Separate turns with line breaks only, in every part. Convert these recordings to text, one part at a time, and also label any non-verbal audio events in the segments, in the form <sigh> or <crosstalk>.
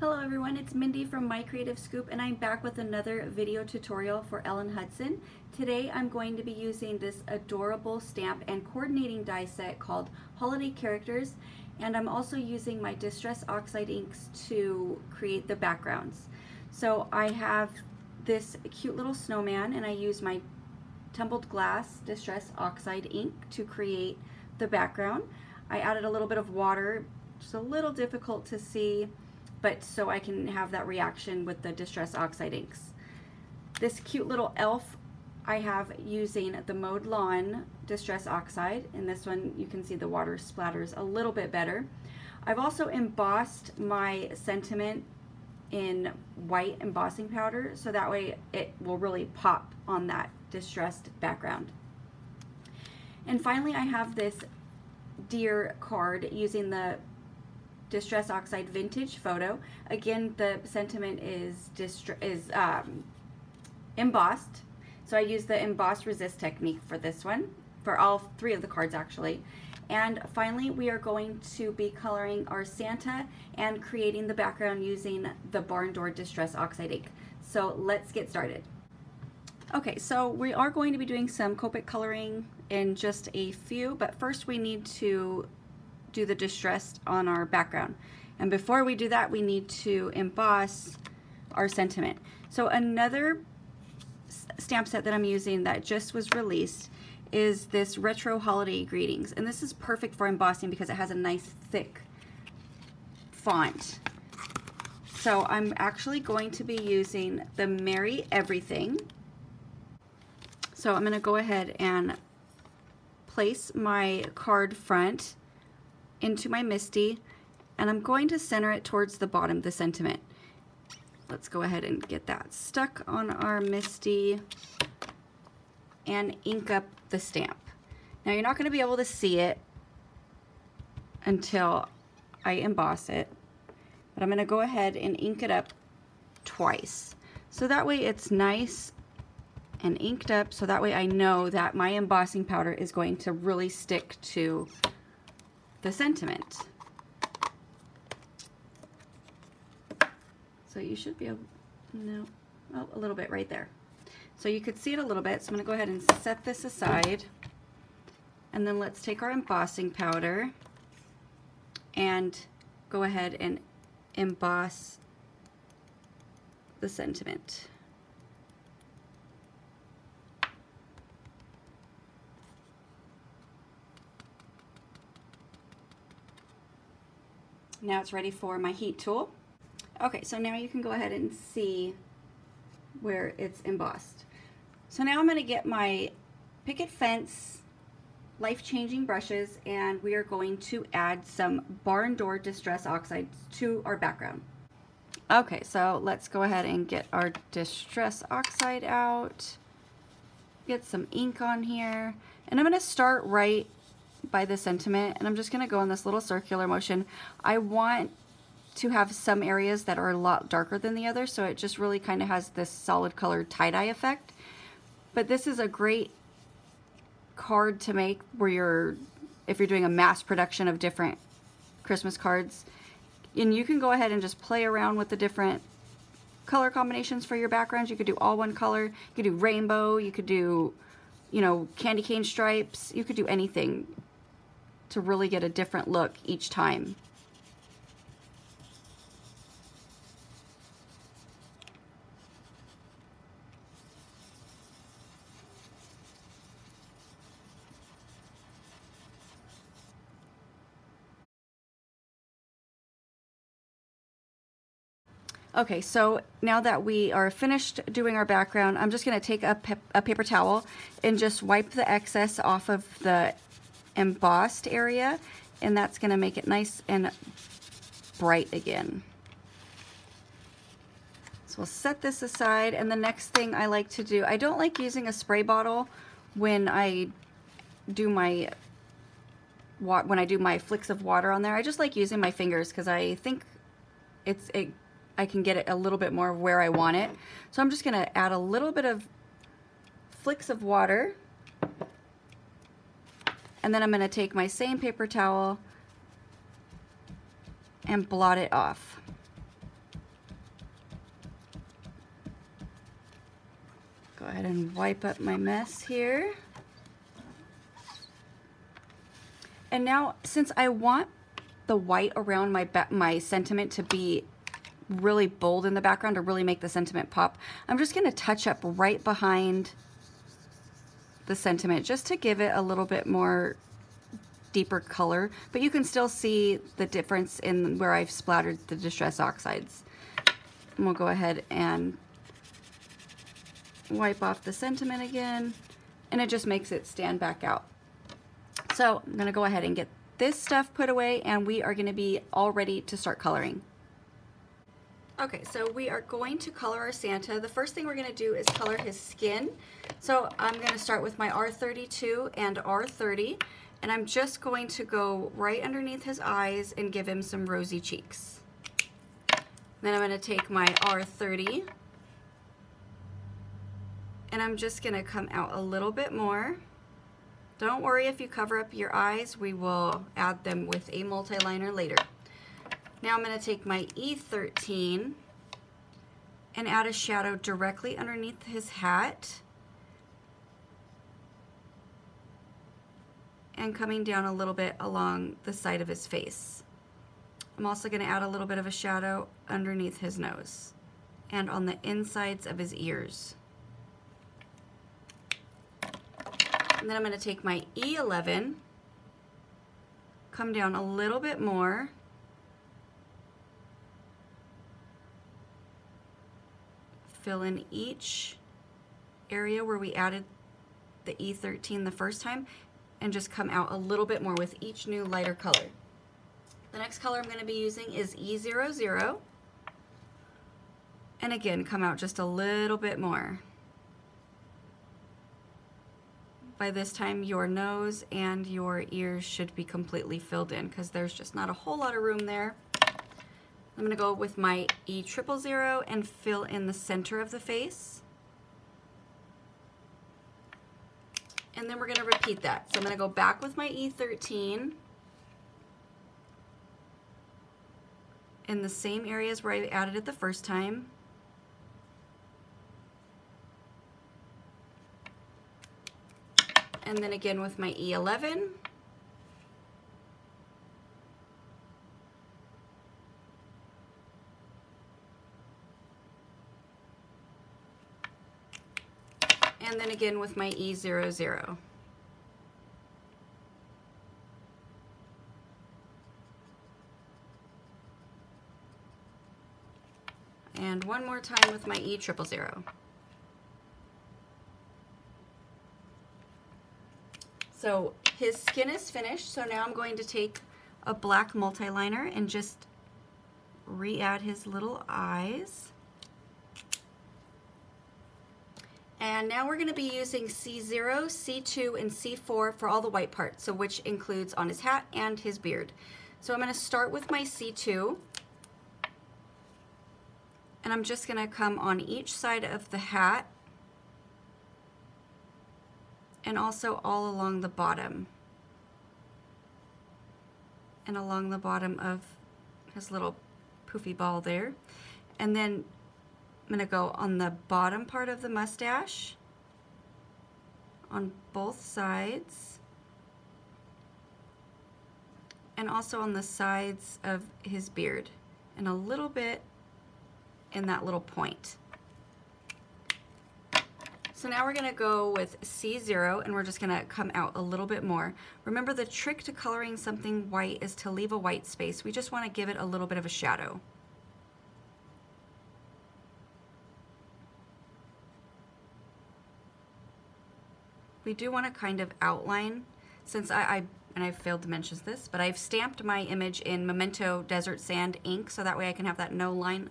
Hello everyone, it's Mindy from My Creative Scoop and I'm back with another video tutorial for Ellen Hutson. Today I'm going to be using this adorable stamp and coordinating die set called Holiday Characters and I'm also using my Distress Oxide inks to create the backgrounds. So I have this cute little snowman and I use my tumbled glass Distress Oxide ink to create the background. I added a little bit of water, just a little difficult to see but so I can have that reaction with the Distress Oxide inks. This cute little elf I have using the Mowed Lawn Distress Oxide. In this one you can see the water splatters a little bit better. I've also embossed my sentiment in white embossing powder so that way it will really pop on that distressed background. And finally I have this deer card using the Distress Oxide Vintage Photo. Again, the sentiment is, is um, embossed. So I use the emboss resist technique for this one, for all three of the cards actually. And finally, we are going to be coloring our Santa and creating the background using the Barn Door Distress Oxide ink. So let's get started. Okay, so we are going to be doing some Copic coloring in just a few, but first we need to do the distressed on our background. And before we do that, we need to emboss our sentiment. So another stamp set that I'm using that just was released is this Retro Holiday Greetings. And this is perfect for embossing because it has a nice thick font. So I'm actually going to be using the Merry Everything. So I'm going to go ahead and place my card front into my MISTI and I'm going to center it towards the bottom of the sentiment. Let's go ahead and get that stuck on our MISTI and ink up the stamp. Now you're not going to be able to see it until I emboss it, but I'm going to go ahead and ink it up twice. So that way it's nice and inked up so that way I know that my embossing powder is going to really stick to the sentiment. So you should be able, no, oh, a little bit right there. So you could see it a little bit. So I'm to go ahead and set this aside. And then let's take our embossing powder and go ahead and emboss the sentiment. Now it's ready for my heat tool. Okay, so now you can go ahead and see where it's embossed. So now I'm going to get my picket fence life-changing brushes and we are going to add some barn door distress oxides to our background. Okay, so let's go ahead and get our distress oxide out. Get some ink on here. And I'm going to start right by the sentiment and I'm just going to go in this little circular motion. I want to have some areas that are a lot darker than the others so it just really kind of has this solid colored tie-dye effect. But this is a great card to make where you're, if you're doing a mass production of different Christmas cards. And you can go ahead and just play around with the different color combinations for your backgrounds. You could do all one color. You could do rainbow. You could do, you know, candy cane stripes. You could do anything to really get a different look each time. Okay, so now that we are finished doing our background, I'm just going to take a, a, paper towel and just wipe the excess off of the embossed area and that's going to make it nice and bright again. So we'll set this aside and the next thing I like to do, I don't like using a spray bottle when I do my when I do my flicks of water on there. I just like using my fingers because I think it's it, I can get it a little bit more where I want it. So I'm just going to add a little bit of flicks of water and then I'm going to take my same paper towel and blot it off. Go ahead and wipe up my mess here. And now, since I want the white around my my sentiment to be really bold in the background to really make the sentiment pop, I'm just gonna touch up right behind the sentiment just to give it a little bit more deeper color, but you can still see the difference in where I've splattered the Distress Oxides. And we'll go ahead and wipe off the sentiment again, and it just makes it stand back out. So I'm gonna go ahead and get this stuff put away and we are gonna be all ready to start coloring. Okay, so we are going to color our Santa. The first thing we're gonna do is color his skin. So I'm gonna start with my R32 and R30, and I'm just going to go right underneath his eyes and give him some rosy cheeks. Then I'm gonna take my R30, and I'm just gonna come out a little bit more. Don't worry if you cover up your eyes, we will add them with a multi-liner later. Now I'm going to take my E13 and add a shadow directly underneath his hat. And coming down a little bit along the side of his face. I'm also going to add a little bit of a shadow underneath his nose and on the insides of his ears. And then I'm going to take my E11, come down a little bit more, fill in each area where we added the E13 the first time and just come out a little bit more with each new lighter color. The next color I'm going to be using is E00 and again come out just a little bit more. By this time your nose and your ears should be completely filled in because there's just not a whole lot of room there. I'm going to go with my E triple zero and fill in the center of the face. And then we're going to repeat that. So I'm to go back with my E13 in the same areas where I added it the first time. And then again with my E11. And then again with my E00. And one more time with my E triple zero. So his skin is finished, so now I'm going to take a black multi-liner and just re-add his little eyes. And now we're going to be using C0, C2, and C4 for all the white parts, so which includes on his hat and his beard. So I'm going to start with my C2. And I'm just going to come on each side of the hat and also all along the bottom and along the bottom of his little poofy ball there. And then I'm going to go on the bottom part of the mustache on both sides and also on the sides of his beard and a little bit in that little point. So now we're gonna go with C0 and we're just gonna come out a little bit more. Remember the trick to coloring something white is to leave a white space. We just wanna give it a little bit of a shadow. We do want to kind of outline, since I, I, and I failed to mention this, but I've stamped my image in Memento Desert Sand ink, so that way I can have that no line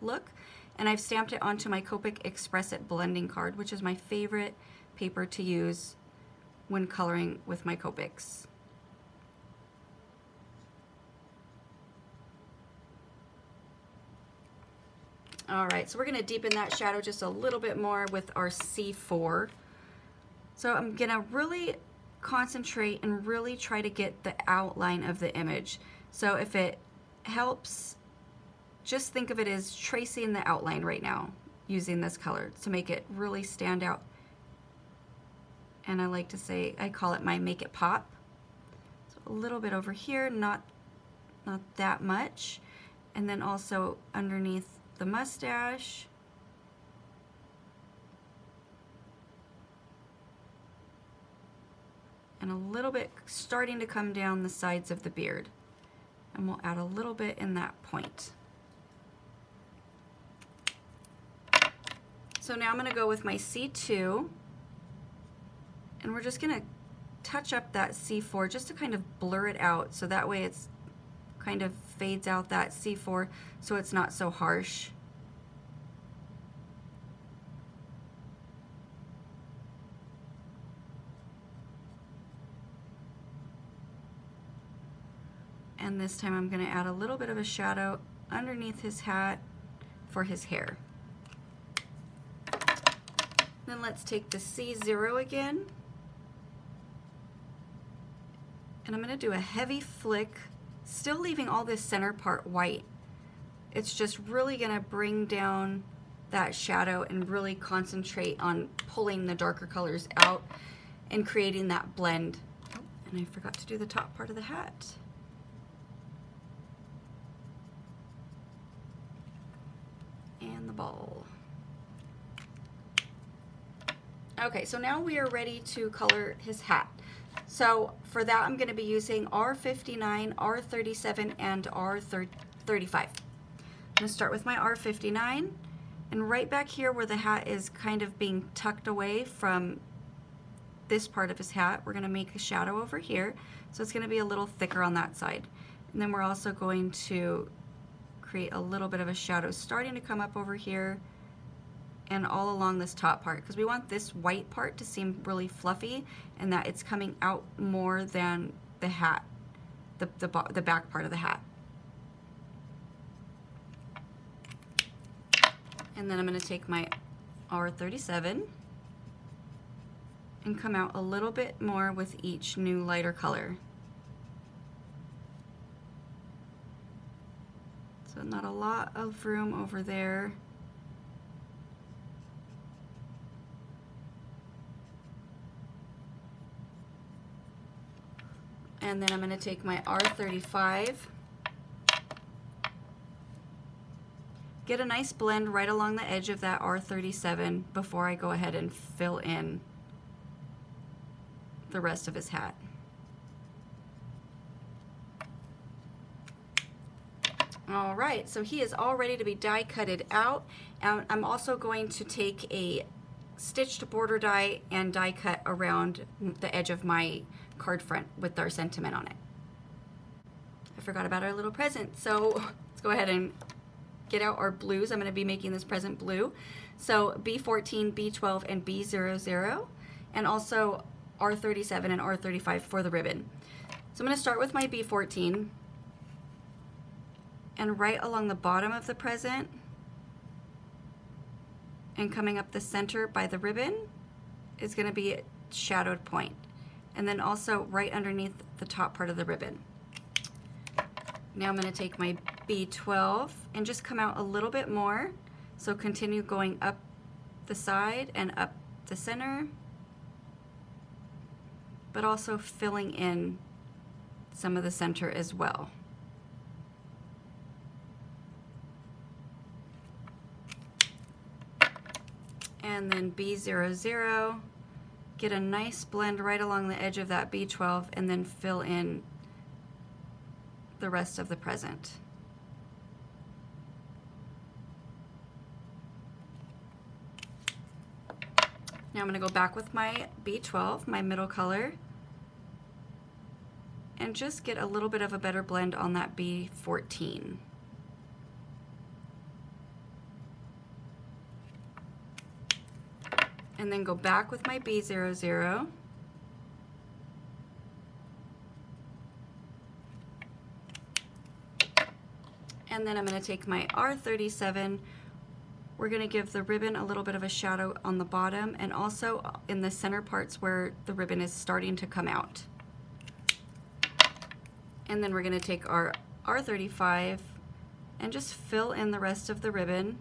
look. And I've stamped it onto my Copic Express It blending card, which is my favorite paper to use when coloring with my Copics. All right, so we're gonna deepen that shadow just a little bit more with our C4. So I'm gonna really concentrate and really try to get the outline of the image. So if it helps, just think of it as tracing the outline right now using this color to make it really stand out and I like to say, I call it my make it pop. So a little bit over here, not, not that much. And then also underneath the mustache. And a little bit starting to come down the sides of the beard. And we'll add a little bit in that point. So now I'm gonna go with my C2 and we're just gonna touch up that C4 just to kind of blur it out so that way it's kind of fades out that C4 so it's not so harsh. And this time I'm gonna add a little bit of a shadow underneath his hat for his hair. Then let's take the C0 again. And I'm gonna do a heavy flick, still leaving all this center part white. It's just really gonna bring down that shadow and really concentrate on pulling the darker colors out and creating that blend. Oh, and I forgot to do the top part of the hat. Okay, so now we are ready to color his hat. So for that, I'm going to be using R59, R37, and R35. I'm going to start with my R59. And right back here where the hat is kind of being tucked away from this part of his hat, we're going to make a shadow over here. So it's going to be a little thicker on that side. And then we're also going to create a little bit of a shadow starting to come up over here and all along this top part because we want this white part to seem really fluffy and that it's coming out more than the hat, the, the, the back part of the hat. And then I'm going to take my R37 and come out a little bit more with each new lighter color. Not a lot of room over there. and then I'm going to take my R35, get a nice blend right along the edge of that R37 before I go ahead and fill in the rest of his hat. All right, so he is all ready to be die cutted out. And I'm also going to take a stitched border die and die cut around the edge of my card front with our sentiment on it. I forgot about our little present, so <laughs> let's go ahead and get out our blues. I'm going to be making this present blue. So B14, B12, and B00, and also R37 and R35 for the ribbon. So I'm going to start with my B14, and right along the bottom of the present, and coming up the center by the ribbon is going to be a shadowed point and then also right underneath the top part of the ribbon. Now I'm going to take my B12 and just come out a little bit more. So continue going up the side and up the center, but also filling in some of the center as well. And then B00 get a nice blend right along the edge of that B12 and then fill in the rest of the present. Now I'm going to go back with my B12, my middle color, and just get a little bit of a better blend on that B14. And then go back with my B00. And then I'm going to take my R37. We're going to give the ribbon a little bit of a shadow on the bottom and also in the center parts where the ribbon is starting to come out. And then we're going to take our R35 and just fill in the rest of the ribbon.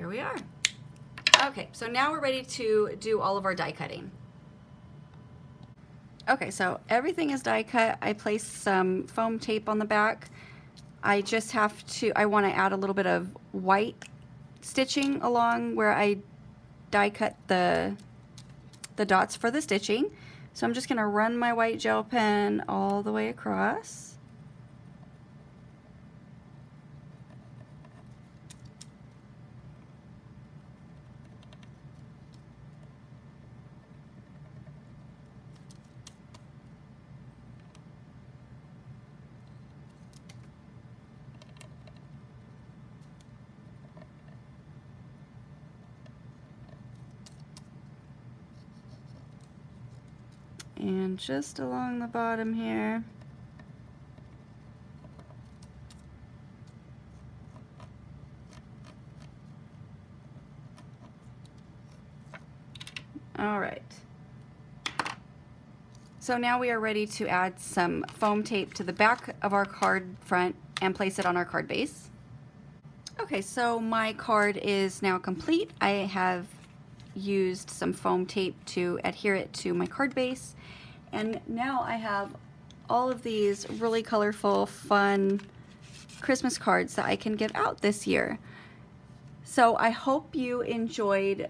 there we are. Okay, so now we're ready to do all of our die cutting. Okay, so everything is die cut. I placed some foam tape on the back. I just have to, I want to add a little bit of white stitching along where I die cut the, the dots for the stitching. So I'm just going to run my white gel pen all the way across. And just along the bottom here. All right. So now we are ready to add some foam tape to the back of our card front and place it on our card base. Okay, so my card is now complete. I have used some foam tape to adhere it to my card base. And now I have all of these really colorful, fun Christmas cards that I can give out this year. So I hope you enjoyed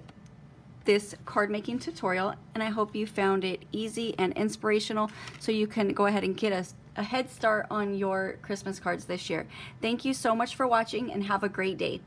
this card making tutorial and I hope you found it easy and inspirational so you can go ahead and get a, a head start on your Christmas cards this year. Thank you so much for watching and have a great day.